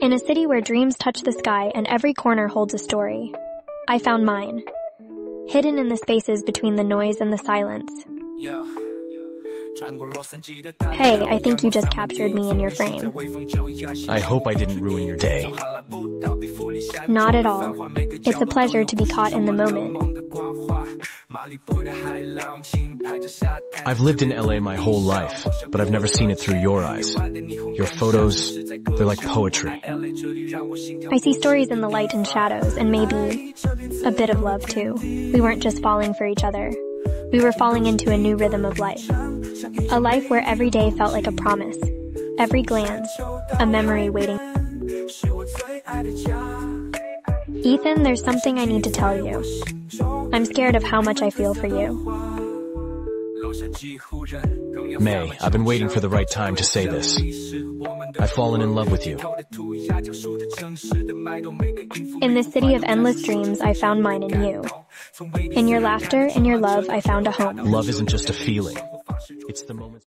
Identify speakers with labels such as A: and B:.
A: In a city where dreams touch the sky and every corner holds a story, I found mine. Hidden in the spaces between the noise and the silence. Hey, I think you just captured me in your frame.
B: I hope I didn't ruin your day.
A: Not at all. It's a pleasure to be caught in the moment.
B: I've lived in LA my whole life, but I've never seen it through your eyes. Your photos, they're like poetry.
A: I see stories in the light and shadows, and maybe a bit of love too. We weren't just falling for each other. We were falling into a new rhythm of life. A life where every day felt like a promise. Every glance, a memory waiting. Ethan, there's something I need to tell you. I'm scared of how much I feel for you.
B: Mei, I've been waiting for the right time to say this. I've fallen in love with you.
A: In this city of endless dreams, I found mine in you. In your laughter, in your love, I found a home.
B: Love isn't just a feeling. It's the moment.